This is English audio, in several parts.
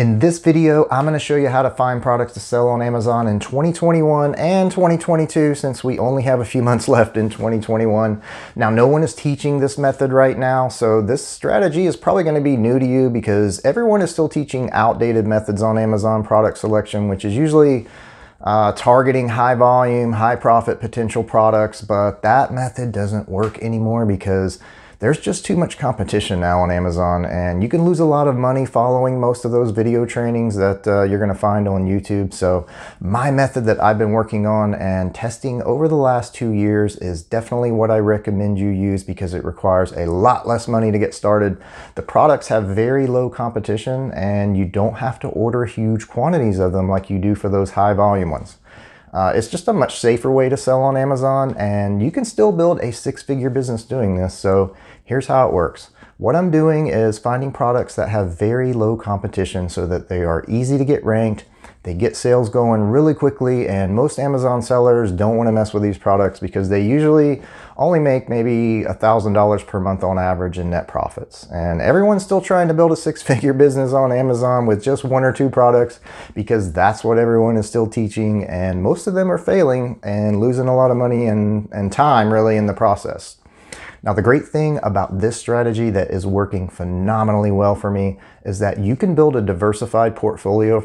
In this video, I'm going to show you how to find products to sell on Amazon in 2021 and 2022 since we only have a few months left in 2021. Now, no one is teaching this method right now, so this strategy is probably going to be new to you because everyone is still teaching outdated methods on Amazon product selection, which is usually uh, targeting high volume, high profit potential products, but that method doesn't work anymore because there's just too much competition now on Amazon and you can lose a lot of money following most of those video trainings that uh, you're going to find on YouTube. So my method that I've been working on and testing over the last two years is definitely what I recommend you use because it requires a lot less money to get started. The products have very low competition and you don't have to order huge quantities of them like you do for those high volume ones. Uh, it's just a much safer way to sell on Amazon and you can still build a six-figure business doing this. So here's how it works. What I'm doing is finding products that have very low competition so that they are easy to get ranked, they get sales going really quickly and most Amazon sellers don't want to mess with these products because they usually only make maybe a $1,000 per month on average in net profits. And everyone's still trying to build a six-figure business on Amazon with just one or two products because that's what everyone is still teaching and most of them are failing and losing a lot of money and, and time really in the process. Now, the great thing about this strategy that is working phenomenally well for me is that you can build a diversified portfolio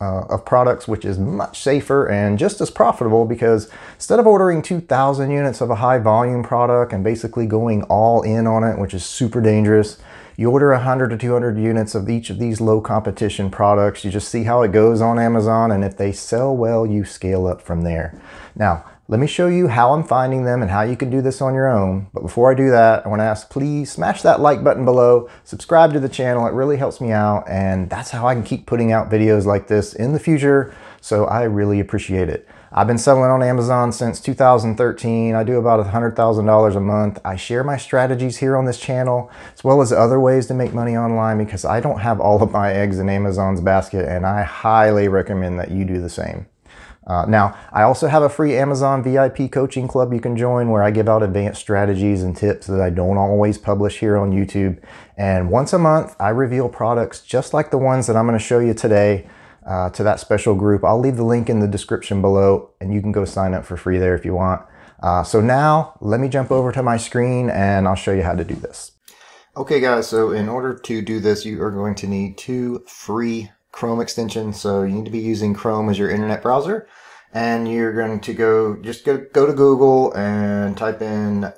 uh, of products, which is much safer and just as profitable because instead of ordering 2,000 units of a high volume product and basically going all in on it, which is super dangerous, you order 100 to 200 units of each of these low competition products. You just see how it goes on Amazon, and if they sell well, you scale up from there. Now, let me show you how I'm finding them and how you can do this on your own. But before I do that, I want to ask, please smash that like button below, subscribe to the channel. It really helps me out. And that's how I can keep putting out videos like this in the future. So I really appreciate it. I've been selling on Amazon since 2013. I do about $100,000 a month. I share my strategies here on this channel, as well as other ways to make money online because I don't have all of my eggs in Amazon's basket and I highly recommend that you do the same. Uh, now, I also have a free Amazon VIP coaching club you can join where I give out advanced strategies and tips that I don't always publish here on YouTube. And once a month, I reveal products just like the ones that I'm going to show you today uh, to that special group. I'll leave the link in the description below and you can go sign up for free there if you want. Uh, so now let me jump over to my screen and I'll show you how to do this. Okay guys, so in order to do this, you are going to need two free Chrome extension. So you need to be using Chrome as your internet browser. And you're going to go, just go, go to Google and type in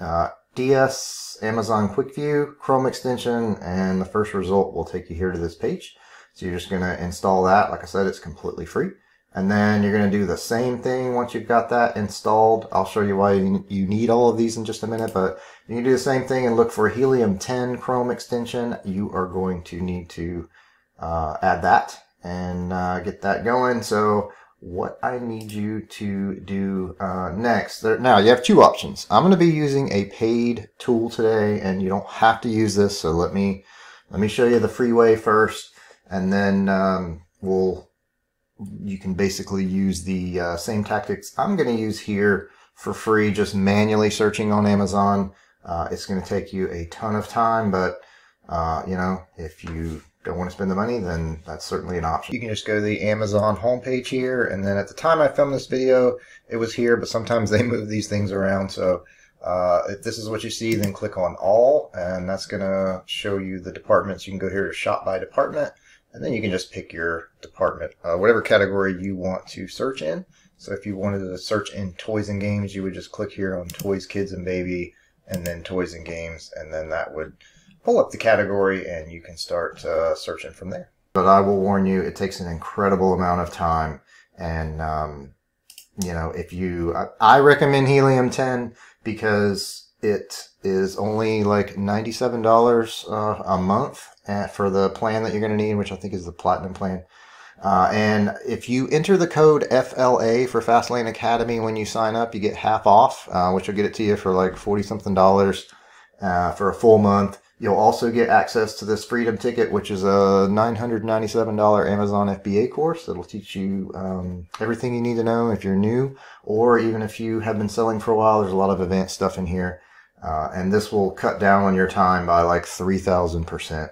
uh, DS Amazon Quick View Chrome extension. And the first result will take you here to this page. So you're just going to install that. Like I said, it's completely free. And then you're going to do the same thing once you've got that installed. I'll show you why you need all of these in just a minute, but you can do the same thing and look for Helium 10 Chrome extension. You are going to need to uh, add that and uh, get that going. So what I need you to do uh, next, there, now you have two options. I'm going to be using a paid tool today and you don't have to use this. So let me, let me show you the free way first and then um, we'll, you can basically use the uh, same tactics I'm going to use here for free, just manually searching on Amazon. Uh, it's going to take you a ton of time, but uh, you know, if you don't want to spend the money, then that's certainly an option. You can just go to the Amazon homepage here, and then at the time I filmed this video, it was here, but sometimes they move these things around. So uh, if this is what you see, then click on All, and that's going to show you the departments. You can go here to Shop by Department, and then you can just pick your department, uh, whatever category you want to search in. So if you wanted to search in toys and games, you would just click here on Toys, Kids, and Baby, and then Toys and Games, and then that would pull up the category and you can start uh, searching from there. But I will warn you, it takes an incredible amount of time. And, um, you know, if you, I, I recommend Helium 10 because it is only like $97 uh, a month for the plan that you're going to need, which I think is the platinum plan. Uh, and if you enter the code FLA for Fast Lane Academy when you sign up, you get half off, uh, which will get it to you for like 40 something dollars uh, for a full month. You'll also get access to this Freedom Ticket, which is a $997 Amazon FBA course that'll teach you um, everything you need to know if you're new, or even if you have been selling for a while. There's a lot of advanced stuff in here, uh, and this will cut down on your time by like 3,000%.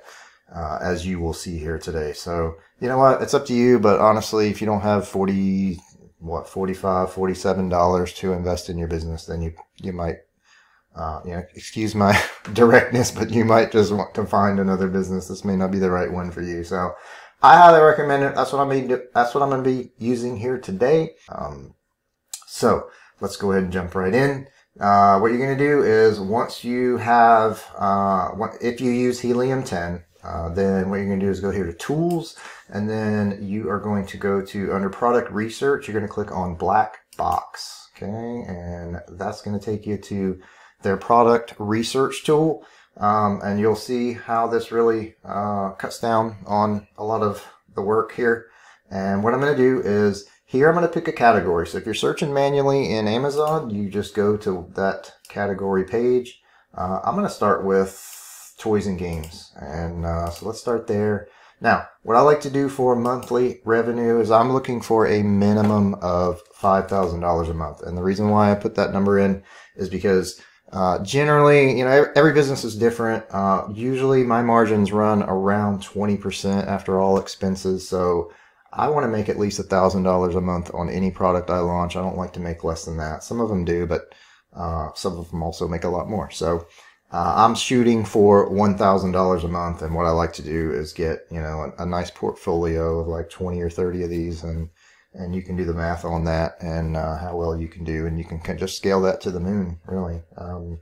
uh, as you will see here today. So, you know what? It's up to you, but honestly, if you don't have 40, what, 45, 47 dollars to invest in your business, then you, you might, uh, you know, excuse my directness, but you might just want to find another business. This may not be the right one for you. So I highly recommend it. That's what I'm going to, that's what I'm going to be using here today. Um, so let's go ahead and jump right in. Uh, what you're going to do is once you have, uh, if you use Helium 10, uh, then what you're going to do is go here to tools and then you are going to go to under product research you're going to click on black box okay and that's going to take you to their product research tool um, and you'll see how this really uh, cuts down on a lot of the work here and what I'm going to do is here I'm going to pick a category so if you're searching manually in Amazon you just go to that category page uh, I'm going to start with toys and games. And uh, so let's start there. Now, what I like to do for monthly revenue is I'm looking for a minimum of $5,000 a month. And the reason why I put that number in is because uh, generally, you know, every business is different. Uh, usually my margins run around 20% after all expenses. So I want to make at least $1,000 a month on any product I launch. I don't like to make less than that. Some of them do, but uh, some of them also make a lot more. So uh, I'm shooting for $1,000 a month. And what I like to do is get, you know, a, a, nice portfolio of like 20 or 30 of these and, and you can do the math on that and uh, how well you can do. And you can just scale that to the moon, really. Um,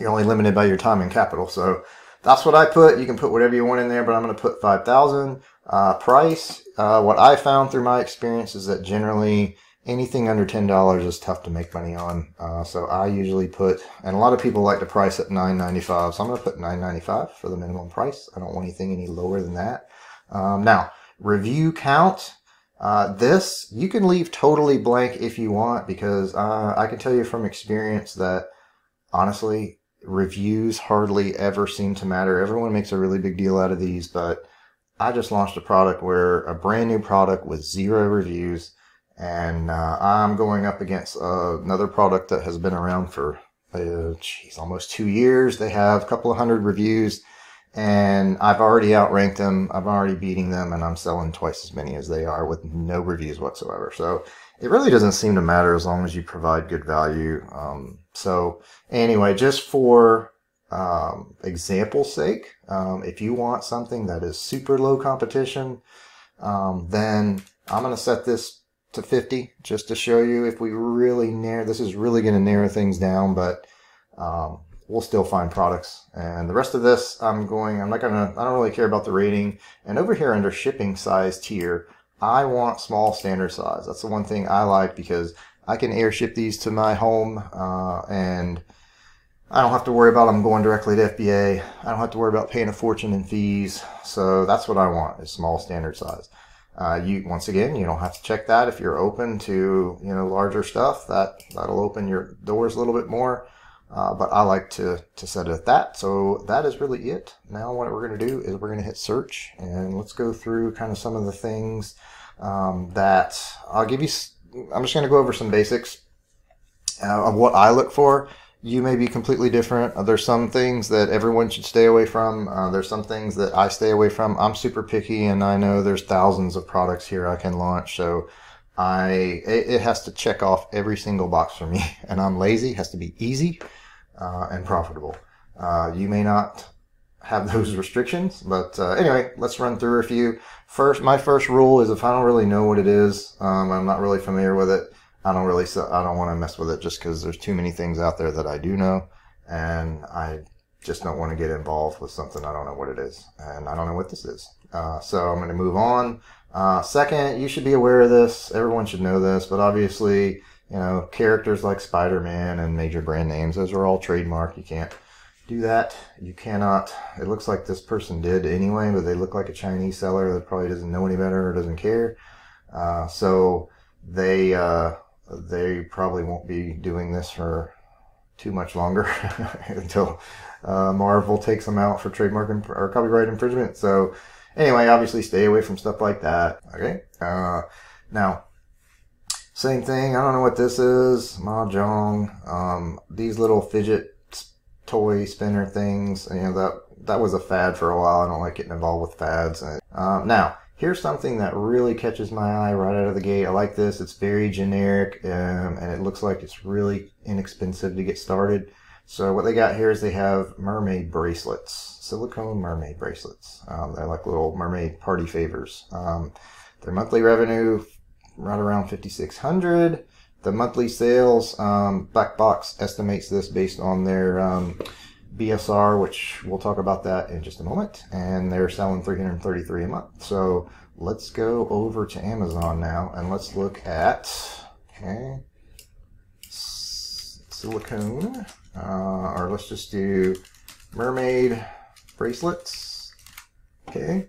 you're only limited by your time and capital. So that's what I put. You can put whatever you want in there, but I'm going to put 5,000. Uh, price, uh, what I found through my experience is that generally anything under $10 is tough to make money on. Uh, so I usually put, and a lot of people like to price at $9.95. So I'm going to put $9.95 for the minimum price. I don't want anything any lower than that. Um, now, review count. Uh, this, you can leave totally blank if you want because uh, I can tell you from experience that honestly, reviews hardly ever seem to matter. Everyone makes a really big deal out of these, but I just launched a product where a brand new product with zero reviews and uh, I'm going up against uh, another product that has been around for uh, geez, almost two years. They have a couple of hundred reviews, and I've already outranked them. I'm already beating them, and I'm selling twice as many as they are with no reviews whatsoever. So it really doesn't seem to matter as long as you provide good value. Um, so anyway, just for um, example's sake, um, if you want something that is super low competition, um, then I'm going to set this to 50 just to show you if we really narrow, this is really going to narrow things down, but um, we'll still find products. And the rest of this, I'm going, I'm not going to, I don't really care about the rating. And over here under shipping size tier, I want small standard size. That's the one thing I like because I can airship these to my home uh, and I don't have to worry about them going directly to FBA. I don't have to worry about paying a fortune in fees. So that's what I want is small standard size. Uh, you once again, you don't have to check that if you're open to you know larger stuff. That that'll open your doors a little bit more. Uh, but I like to to set it at that. So that is really it. Now what we're going to do is we're going to hit search and let's go through kind of some of the things um, that I'll give you. I'm just going to go over some basics uh, of what I look for you may be completely different. Uh, there's some things that everyone should stay away from. Uh, there's some things that I stay away from. I'm super picky, and I know there's thousands of products here I can launch. So I it, it has to check off every single box for me. And I'm lazy. It has to be easy uh, and profitable. Uh, you may not have those restrictions, but uh, anyway, let's run through a few. First, my first rule is if I don't really know what it is, um, I'm not really familiar with it I don't really, I don't want to mess with it just because there's too many things out there that I do know, and I just don't want to get involved with something I don't know what it is, and I don't know what this is. Uh, so I'm going to move on. Uh, second, you should be aware of this. Everyone should know this, but obviously, you know, characters like Spider-Man and major brand names, those are all trademark. You can't do that. You cannot. It looks like this person did anyway, but they look like a Chinese seller that probably doesn't know any better or doesn't care. Uh, so they, uh, they probably won't be doing this for too much longer until uh, Marvel takes them out for trademark imp- or copyright infringement. So anyway, obviously stay away from stuff like that. Okay. Uh, now, same thing. I don't know what this is. Mahjong. Um, these little fidget toy spinner things. You know that that was a fad for a while. I don't like getting involved with fads. Um, now, here's something that really catches my eye right out of the gate. I like this. It's very generic, um, and it looks like it's really inexpensive to get started. So what they got here is they have mermaid bracelets, silicone mermaid bracelets. Um, they're like little mermaid party favors. Um, their monthly revenue right around 5600 the monthly sales um, black box estimates this based on their um, bsr which we'll talk about that in just a moment. And they're selling 333 a month. So let's go over to amazon now and let's look at okay silicone. Uh, or let's just do mermaid bracelets. Okay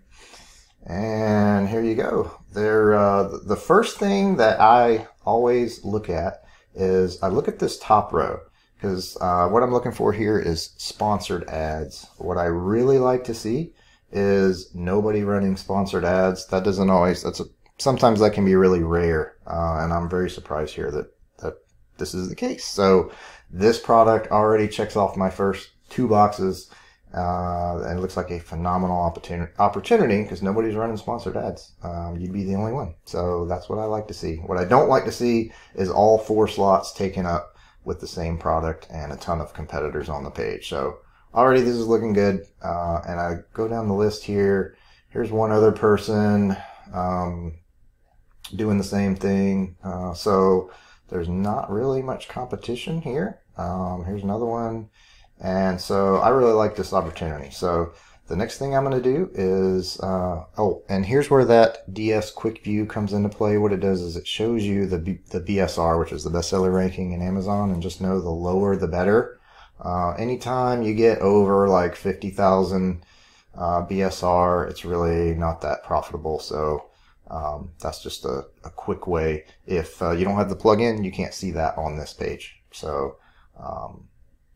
and here you go. There, uh, the first thing that I always look at is I look at this top row because uh, what I'm looking for here is sponsored ads. What I really like to see is nobody running sponsored ads. That doesn't always. That's a, sometimes that can be really rare, uh, and I'm very surprised here that that this is the case. So this product already checks off my first two boxes. Uh, and it looks like a phenomenal opportunity opportunity because nobody's running sponsored ads. Um, you'd be the only one. So that's what I like to see. What I don't like to see is all four slots taken up with the same product and a ton of competitors on the page. So already this is looking good. Uh, and I go down the list here. Here's one other person um, doing the same thing. Uh, so there's not really much competition here. Um, here's another one. And so I really like this opportunity. So the next thing I'm going to do is, uh, oh, and here's where that DS Quick View comes into play. What it does is it shows you the, B, the BSR, which is the bestseller ranking in Amazon, and just know the lower the better. Uh, anytime you get over like 50,000 uh, BSR, it's really not that profitable. So um, that's just a, a, quick way. If uh, you don't have the plugin, you can't see that on this page. So um,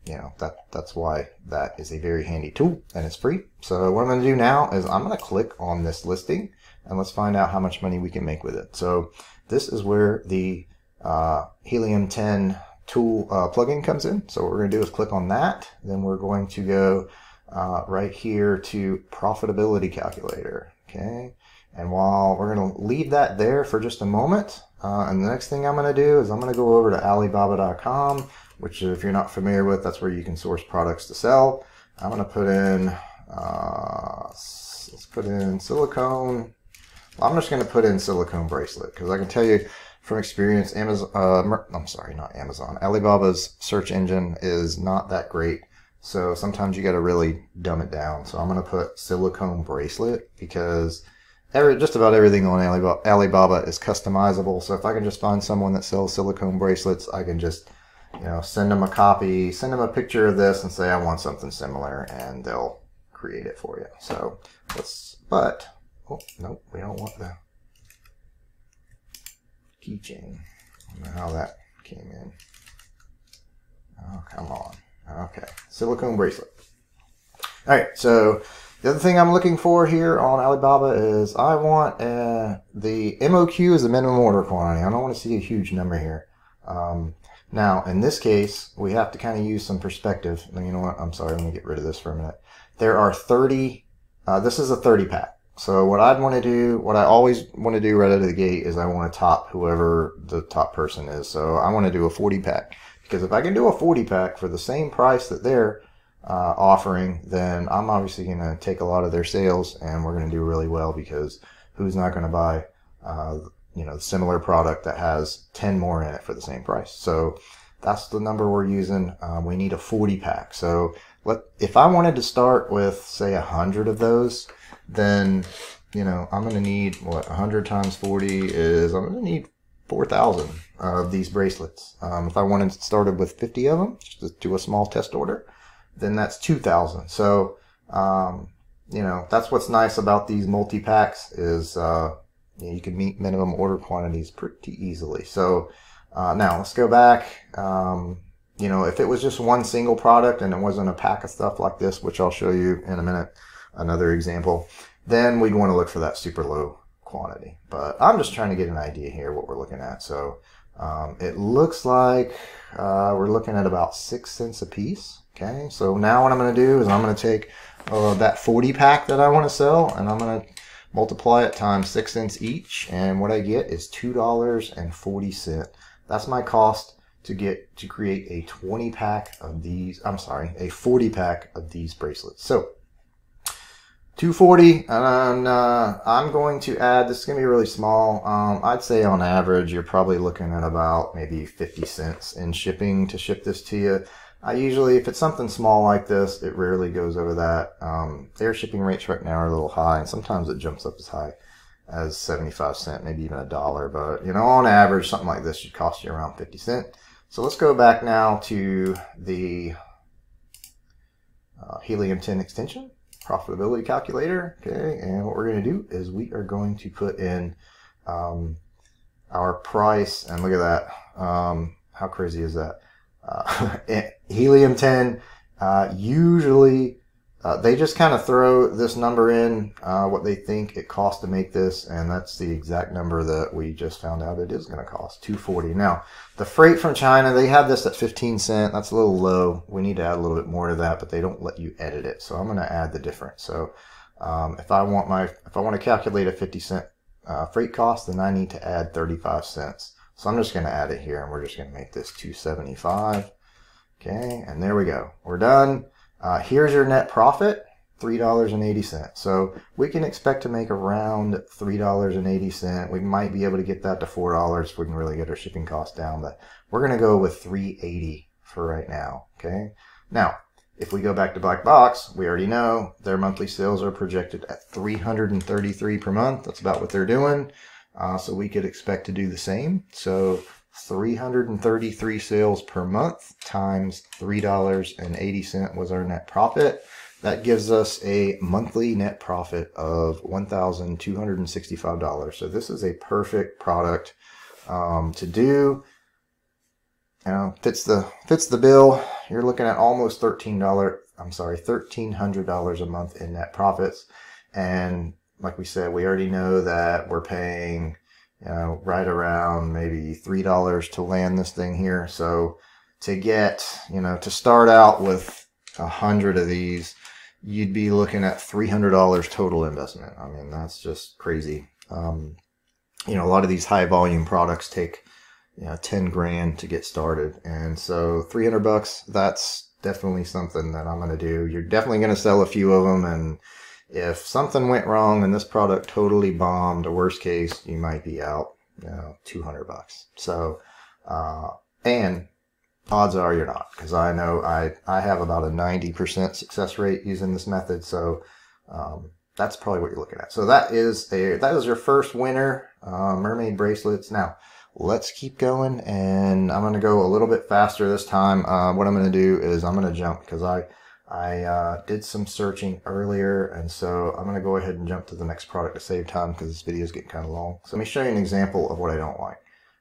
you know, that that's why that is a very handy tool and it's free. So what I'm going to do now is I'm going to click on this listing and let's find out how much money we can make with it. So this is where the uh, Helium 10 tool uh, plugin comes in. So what we're going to do is click on that. Then we're going to go uh, right here to profitability calculator. Okay. And while we're going to leave that there for just a moment, uh, and the next thing I'm going to do is I'm going to go over to Alibaba.com which if you're not familiar with, that's where you can source products to sell. I'm going to put in, uh, let's put in silicone. I'm just going to put in silicone bracelet because I can tell you from experience, Amazon, uh, I'm sorry, not Amazon, Alibaba's search engine is not that great. So sometimes you got to really dumb it down. So I'm going to put silicone bracelet because every, just about everything on Alibaba, Alibaba is customizable. So if I can just find someone that sells silicone bracelets, I can just you know, send them a copy, send them a picture of this and say, I want something similar, and they'll create it for you. So let's, but, oh, nope, we don't want the keychain. I don't know how that came in. Oh, come on. Okay, silicone bracelet. All right, so the other thing I'm looking for here on Alibaba is I want uh, the MOQ is the minimum order quantity. I don't want to see a huge number here. Um, now, in this case, we have to kind of use some perspective. You know what? I'm sorry. Let me get rid of this for a minute. There are 30, uh, this is a 30 pack. So what I'd want to do, what I always want to do right out of the gate is I want to top whoever the top person is. So I want to do a 40 pack because if I can do a 40 pack for the same price that they're uh, offering, then I'm obviously going to take a lot of their sales and we're going to do really well because who's not going to buy uh, you know, similar product that has 10 more in it for the same price. So that's the number we're using. Um, we need a 40 pack. So let, if I wanted to start with say a hundred of those, then, you know, I'm going to need what 100 times 40 is I'm going to need 4,000 of these bracelets. Um, if I wanted to start with 50 of them, just to do a small test order, then that's 2,000. So, um, you know, that's what's nice about these multi packs is, uh, you, know, you can meet minimum order quantities pretty easily. So uh, now let's go back. Um, you know, if it was just one single product and it wasn't a pack of stuff like this, which I'll show you in a minute, another example, then we'd want to look for that super low quantity. But I'm just trying to get an idea here what we're looking at. So um, it looks like uh, we're looking at about six cents a piece. Okay, so now what I'm going to do is I'm going to take of that 40 pack that I want to sell, and I'm going to multiply it times 6 cents each, and what I get is $2.40. That's my cost to get to create a 20 pack of these, I'm sorry, a 40 pack of these bracelets. So 240 and uh, I'm going to add this is gonna be really small um, I'd say on average you're probably looking at about maybe 50 cents in shipping to ship this to you I usually if it's something small like this it rarely goes over that um, their shipping rates right now are a little high and sometimes it jumps up as high as 75 cent maybe even a dollar but you know on average something like this should cost you around 50 cent so let's go back now to the uh, helium 10 extension profitability calculator. Okay, and what we're going to do is we are going to put in um, our price, and look at that. Um, how crazy is that? Uh, helium 10 uh, usually uh, they just kind of throw this number in, uh, what they think it costs to make this, and that's the exact number that we just found out it is going to cost, 240. Now, the freight from China, they have this at 15 cent. That's a little low. We need to add a little bit more to that, but they don't let you edit it. So I'm going to add the difference. So um, if I want my, if I want to calculate a 50 cent uh, freight cost, then I need to add 35 cents. So I'm just going to add it here, and we're just going to make this 275. Okay, and there we go. We're done. Uh, here's your net profit, $3.80. So we can expect to make around $3.80. We might be able to get that to $4 if we can really get our shipping costs down, but we're going to go with 380 for right now. Okay. Now, if we go back to Black Box, we already know their monthly sales are projected at 333 per month. That's about what they're doing. Uh, so we could expect to do the same. So 333 sales per month times $3.80 was our net profit. That gives us a monthly net profit of $1,265. So this is a perfect product um, to do. You know, fits the fits the bill. You're looking at almost $13. I'm sorry, $1,300 a month in net profits. And like we said, we already know that we're paying you know, right around maybe three dollars to land this thing here. So to get, you know, to start out with a hundred of these, you'd be looking at three hundred dollars total investment. I mean, that's just crazy. Um, you know, a lot of these high volume products take you know, 10 grand to get started. And so 300 bucks, that's definitely something that I'm going to do. You're definitely going to sell a few of them and if something went wrong and this product totally bombed, a worst case, you might be out, you know, 200 bucks. So, uh, and odds are you're not, because I know I, I have about a 90% success rate using this method. So, um, that's probably what you're looking at. So that is a, that is your first winner, uh, mermaid bracelets. Now, let's keep going and I'm going to go a little bit faster this time. Uh, what I'm going to do is I'm going to jump because I, I uh, did some searching earlier, and so I'm going to go ahead and jump to the next product to save time because this video is getting kind of long. So let me show you an example of what I don't like.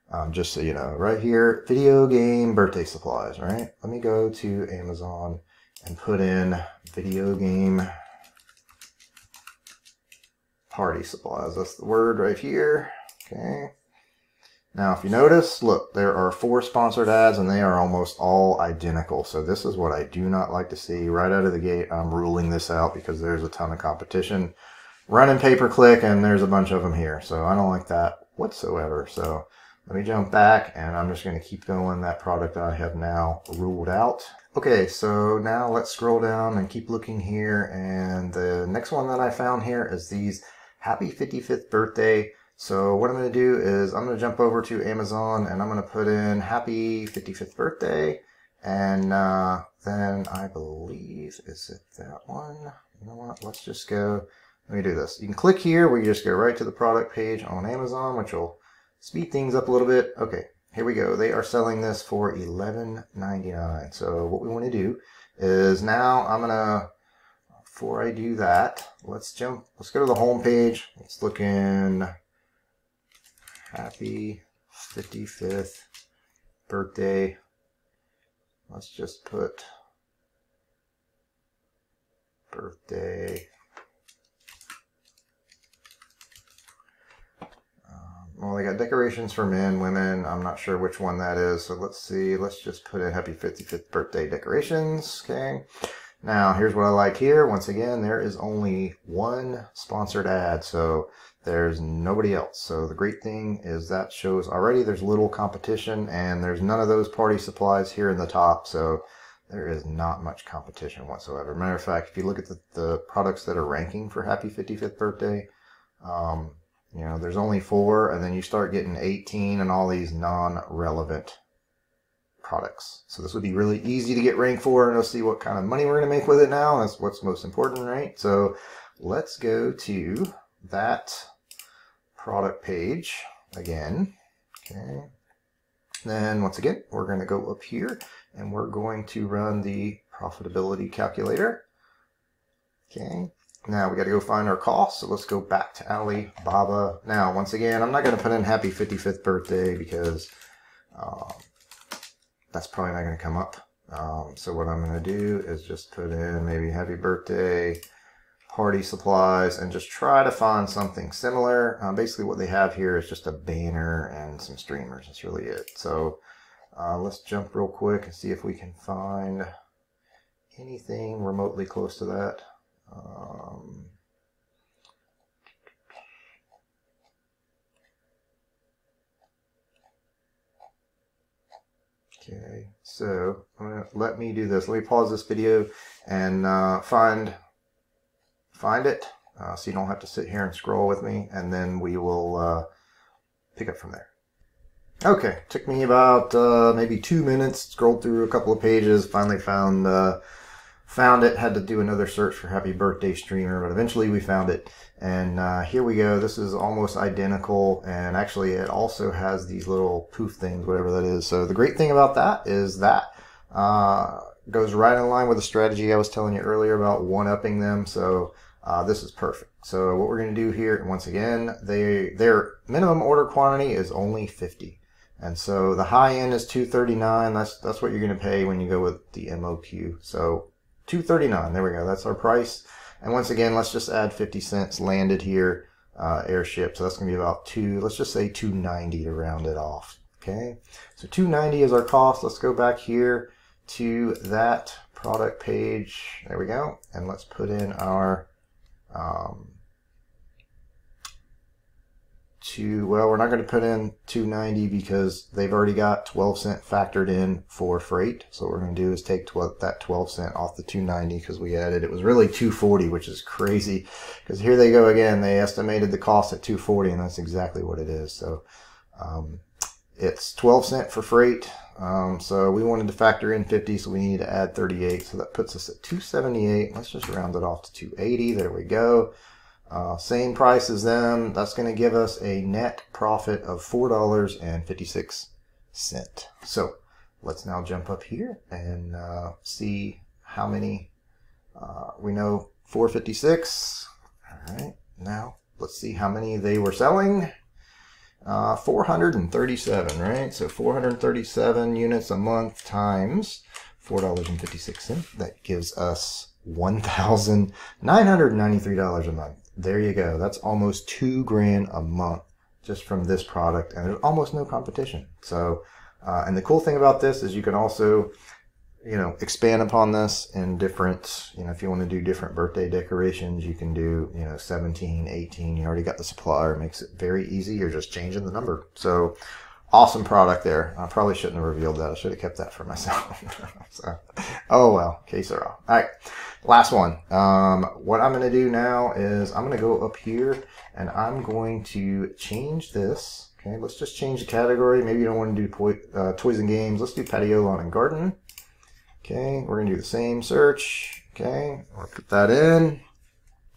Um, just so you know, right here, video game birthday supplies, right? Let me go to Amazon and put in video game party supplies. That's the word right here. Okay. Now, if you notice, look, there are four sponsored ads and they are almost all identical. So this is what I do not like to see right out of the gate. I'm ruling this out because there's a ton of competition running pay-per-click and there's a bunch of them here. So I don't like that whatsoever. So let me jump back and I'm just going to keep going that product I have now ruled out. Okay, so now let's scroll down and keep looking here. And the next one that I found here is these Happy 55th Birthday so what I'm going to do is I'm going to jump over to Amazon and I'm going to put in happy 55th birthday. And uh, then I believe, is it that one? You know what? Let's just go. Let me do this. You can click here where you just go right to the product page on Amazon, which will speed things up a little bit. Okay, here we go. They are selling this for $11.99. So what we want to do is now I'm going to before I do that, let's jump, let's go to the home page. Let's look in happy 55th birthday. Let's just put birthday. Um, well, they got decorations for men, women. I'm not sure which one that is. So let's see. Let's just put in happy 55th birthday decorations. Okay. Now, here's what I like here. Once again, there is only one sponsored ad, so there's nobody else. So the great thing is that shows already there's little competition and there's none of those party supplies here in the top. So there is not much competition whatsoever. Matter of fact, if you look at the, the products that are ranking for Happy 55th Birthday, um, you know, there's only four, and then you start getting 18 and all these non-relevant products. So this would be really easy to get ranked for, and we'll see what kind of money we're going to make with it now. That's what's most important, right? So let's go to that product page again. Okay. Then once again, we're going to go up here and we're going to run the profitability calculator. Okay. Now we got to go find our cost. So let's go back to Alibaba. Now, once again, I'm not going to put in happy 55th birthday because um, that's probably not going to come up. Um, so what I'm going to do is just put in maybe happy birthday party supplies and just try to find something similar. Um, basically what they have here is just a banner and some streamers. That's really it. So uh, let's jump real quick and see if we can find anything remotely close to that. Um, okay, so let me do this. Let me pause this video and uh, find find it uh, so you don't have to sit here and scroll with me and then we will uh, pick up from there. Okay, took me about uh, maybe two minutes, scrolled through a couple of pages, finally found uh, found it, had to do another search for happy birthday streamer, but eventually we found it. And uh, here we go. This is almost identical. And actually it also has these little poof things, whatever that is. So the great thing about that is that uh, goes right in line with the strategy I was telling you earlier about one-upping them. So uh, this is perfect. So what we're going to do here, once again, they their minimum order quantity is only 50. And so the high end is 239. That's that's what you're going to pay when you go with the MOQ. So 239. There we go. That's our price. And once again, let's just add 50 cents landed here, uh, airship. So that's going to be about two, let's just say 290 to round it off. Okay. So 290 is our cost. Let's go back here to that product page. There we go. And let's put in our, um, to, well, we're not going to put in 290 because they've already got 12 cent factored in for freight. So what we're going to do is take 12, that 12 cent off the 290 because we added, it was really 240, which is crazy because here they go again. They estimated the cost at 240 and that's exactly what it is. So, um, it's 12 cent for freight. Um, so we wanted to factor in 50, so we need to add 38. So that puts us at 278. Let's just round it off to 280. There we go. Uh, same price as them. That's going to give us a net profit of $4.56. So let's now jump up here and uh, see how many uh, we know 456. All right, now let's see how many they were selling. Uh, 437, right? So 437 units a month times $4.56. That gives us $1,993 a month there you go. That's almost two grand a month just from this product, and there's almost no competition. So, uh, and the cool thing about this is you can also, you know, expand upon this in different, you know, if you want to do different birthday decorations, you can do, you know, 17, 18. You already got the supplier. It makes it very easy. You're just changing the number. So, awesome product there. I probably shouldn't have revealed that. I should have kept that for myself. so, oh well, case are all. All right, last one. Um, what I'm going to do now is I'm going to go up here and I'm going to change this. Okay, let's just change the category. Maybe you don't want to do uh, toys and games. Let's do patio, lawn, and garden. Okay, we're going to do the same search. Okay, I'll put that in.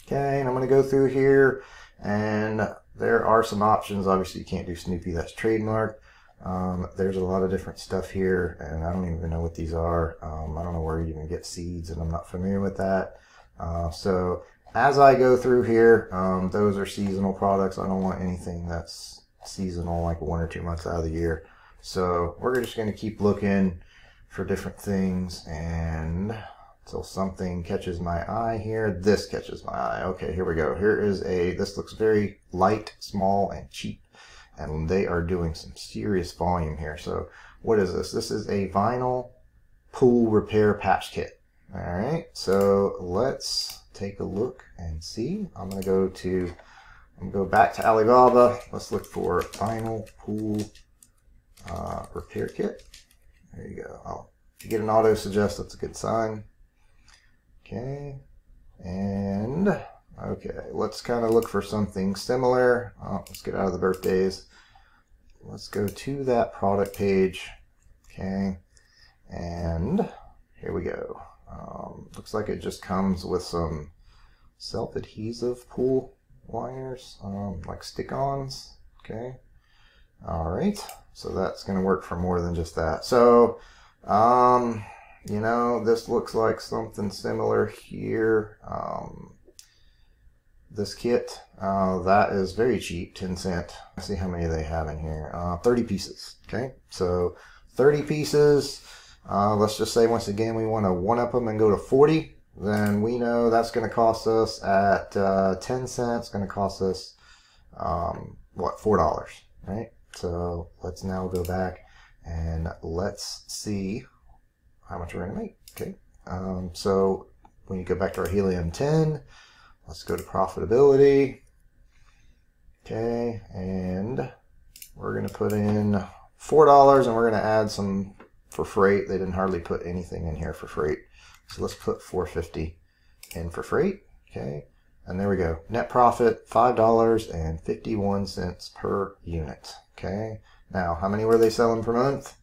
Okay, and I'm going to go through here and there are some options. Obviously, you can't do Snoopy. That's trademark. Um, there's a lot of different stuff here, and I don't even know what these are. Um, I don't know where you even get seeds, and I'm not familiar with that. Uh, so as I go through here, um, those are seasonal products. I don't want anything that's seasonal, like one or two months out of the year. So we're just going to keep looking for different things, and until something catches my eye here. This catches my eye. Okay, here we go. Here is a, this looks very light, small, and cheap and they are doing some serious volume here. So what is this? This is a vinyl pool repair patch kit. All right, so let's take a look and see. I'm gonna go to, I'm gonna go back to Alibaba. Let's look for vinyl pool uh, repair kit. There you go. Oh, if you get an auto suggest, that's a good sign. Okay, and okay, let's kind of look for something similar. Oh, let's get out of the birthdays. Let's go to that product page. Okay, and here we go. Um, looks like it just comes with some self-adhesive pool wires, um, like stick-ons. Okay. All right. So that's going to work for more than just that. So, um, you know, this looks like something similar here. Um, this kit, uh, that is very cheap, 10 cent. Let's see how many they have in here. Uh, 30 pieces. Okay. So 30 pieces. Uh, let's just say once again we want to one up them and go to 40 then we know that's going to cost us at uh, 10 cents going to cost us um, what four dollars right so let's now go back and let's see how much we're going to make okay um, so when you go back to our helium 10 let's go to profitability okay and we're going to put in four dollars and we're going to add some for freight. They didn't hardly put anything in here for freight. So let's put 450 in for freight. Okay. And there we go. Net profit, $5.51 per unit. Okay. Now, how many were they selling per month?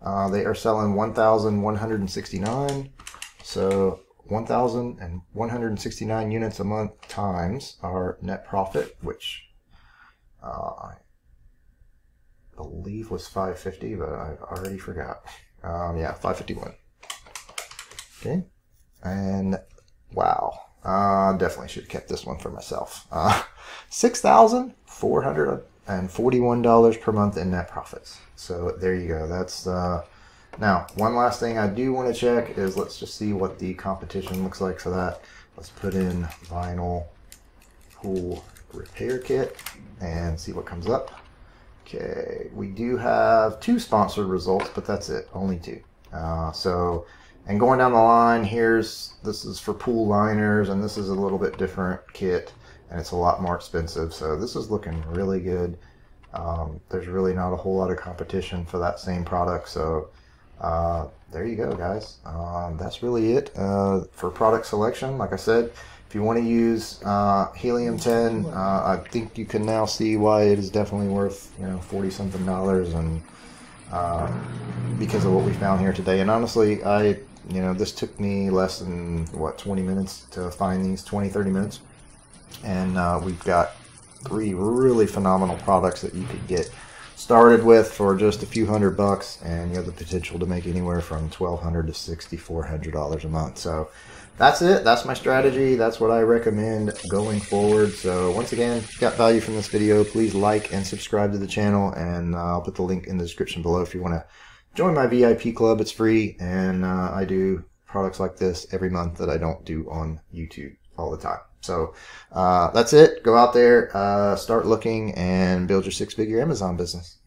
Uh, they are selling 1,169. So 1,169 units a month times our net profit, which uh, I believe was 550, but I've already forgot. Um, yeah, 551. Okay. And wow. Uh, definitely should have kept this one for myself. Uh, $6,441 per month in net profits. So there you go. That's, uh, now one last thing I do want to check is let's just see what the competition looks like for that. Let's put in vinyl pool repair kit and see what comes up. Okay, we do have two sponsored results, but that's it, only two. Uh, so, and going down the line, here's, this is for pool liners, and this is a little bit different kit, and it's a lot more expensive. So this is looking really good. Um, there's really not a whole lot of competition for that same product. So uh, there you go, guys. Um, that's really it uh, for product selection. Like I said, if you want to use uh, Helium 10, uh, I think you can now see why it is definitely worth you know 40 something dollars, and uh, because of what we found here today. And honestly, I you know this took me less than what 20 minutes to find these 20 30 minutes, and uh, we've got three really phenomenal products that you could get started with for just a few hundred bucks, and you have the potential to make anywhere from 1200 to 6400 dollars a month. So that's it. That's my strategy. That's what I recommend going forward. So once again, if you got value from this video, please like and subscribe to the channel. And uh, I'll put the link in the description below if you want to join my VIP club. It's free. And uh, I do products like this every month that I don't do on YouTube all the time. So uh, that's it. Go out there, uh, start looking, and build your six-figure Amazon business.